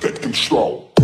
Take control.